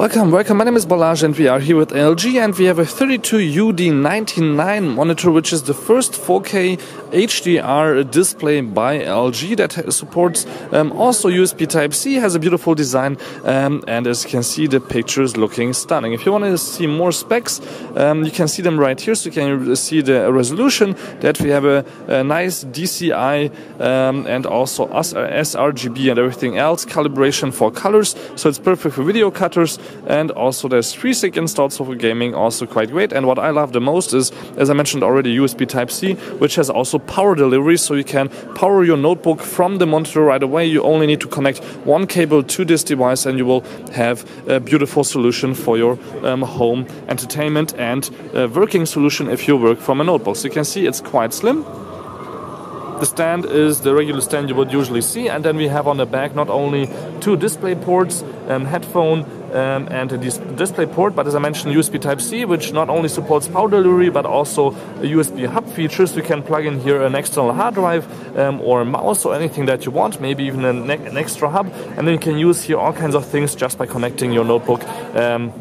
Welcome, welcome. My name is Balazs and we are here with LG and we have a 32UD99 monitor which is the first 4K HDR display by LG that supports um, also USB Type-C, has a beautiful design um, and as you can see the picture is looking stunning. If you want to see more specs um, you can see them right here so you can see the resolution that we have a, a nice DCI um, and also sRGB and everything else, calibration for colors so it's perfect for video cutters and also there's FreeSync installed so for gaming also quite great. And what I love the most is as I mentioned already USB Type-C which has also power delivery. So you can power your notebook from the monitor right away. You only need to connect one cable to this device and you will have a beautiful solution for your um, home entertainment and working solution if you work from a notebook. So you can see it's quite slim. The stand is the regular stand you would usually see. And then we have on the back not only two display ports um, headphone um, and a dis display port but as I mentioned USB Type-C which not only supports power delivery but also USB hub features we can plug in here an external hard drive um, or a mouse or anything that you want maybe even an, an, extra hub and then you can use here all kinds of things just by connecting your notebook um,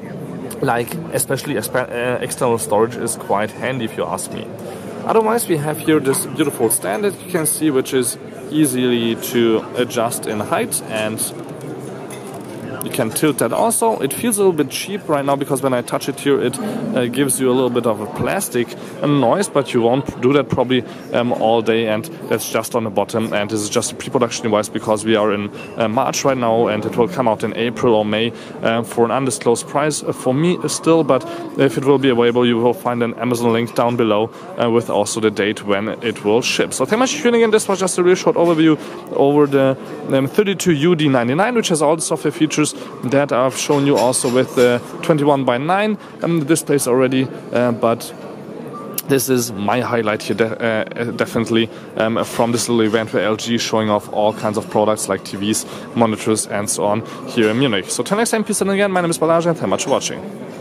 like especially uh, external storage is quite handy if you ask me. Otherwise we have here this beautiful stand that you can see which is easily to adjust in height and you can tilt that also. It feels a little bit cheap right now because when I touch it here, it uh, gives you a little bit of a plastic noise, but you won't do that probably um, all day. And that's just on the bottom. And this is just a pre-production device because we are in uh, March right now, and it will come out in April or May uh, for an undisclosed price uh, for me still. But if it will be available, you will find an Amazon link down below uh, with also the date when it will ship. So thank you much for tuning in. This was just a real short overview over the um, 32UD99, which has all the software features that I've shown you also with the 21 by 9 um, displays already, uh, but this is my highlight here, de uh, definitely um, from this little event where LG showing off all kinds of products like TVs, monitors, and so on here in Munich. So, till next time, peace and again. My name is Balazs, and thank you much for watching.